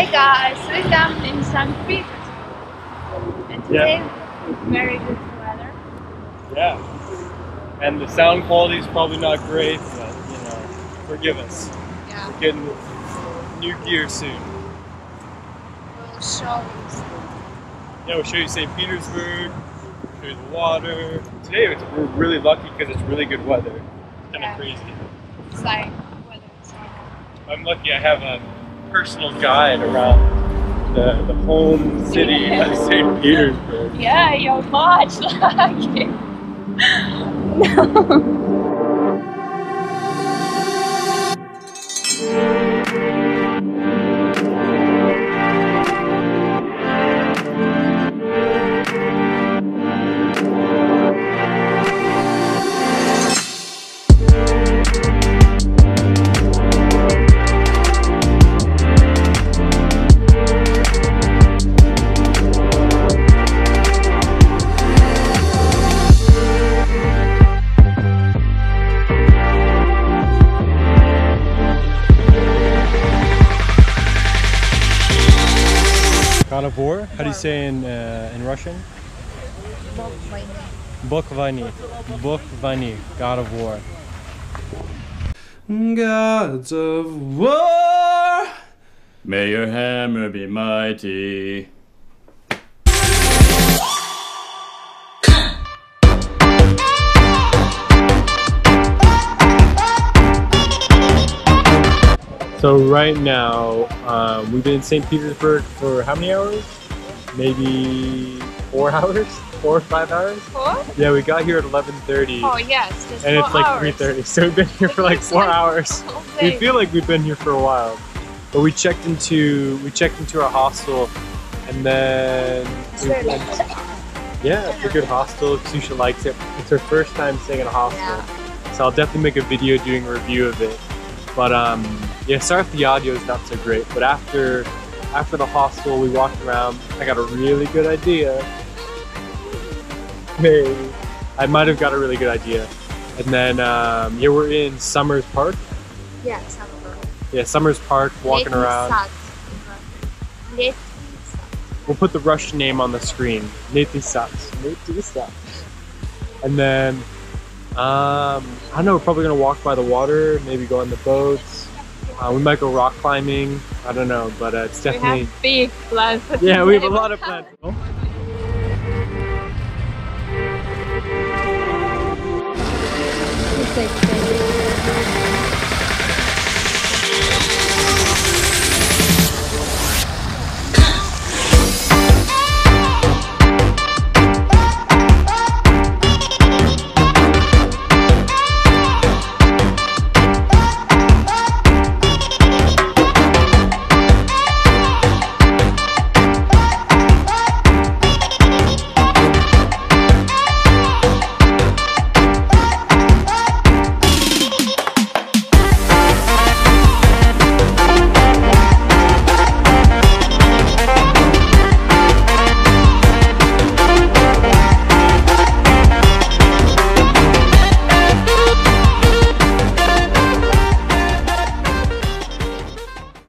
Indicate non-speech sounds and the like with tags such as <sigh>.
Hey guys, welcome in St. Petersburg. And today, it's very good weather. Yeah. And the sound quality is probably not great, but you know, forgive us. Yeah, We're getting new gear soon. we'll show you. Yeah, we'll show you St. Petersburg, show you the water. Today we're really lucky because it's really good weather. It's kind Yeah. of crazy. It's like weather is like I'm lucky I have a personal guide around the, the home city of <laughs> St. Petersburg. Yeah, you're much like it. Of War? How do you say in uh, in Russian? Bokvani. Bokvani. God of War. Gods of war, may your hammer be mighty. So right now, um, we've been in St. Petersburg for how many hours? Maybe four <laughs> hours? Four or five hours? Four? Yeah, we got here at 11.30 Oh yes, just and it's like 3.30. So we've been here for like four hours. We feel like we've been here for a while. But we checked into we checked into our hostel and then we went- yeah, it's a good hostel. Susha likes it. It's her first time staying in a hostel. Yeah. So I'll definitely make a video doing a review of it. But um, yeah, sorry if the audio is not so great. But after after the hostel, we walked around. I got a really good idea. Maybe I might have got a really good idea. And then um, yeah, we're in Summers Park. Yeah, summer. Park. Yeah, Summers Park, walking Letny around. Letny We'll put the Russian name on the screen. Netisat. Netisat. And then, um, I don't know, we're probably gonna walk by the water, maybe go on the boats. Uh, we might go rock climbing. I don't know, but uh, it's We definitely. have big plans for Yeah, we have a lot of plans. It's like very-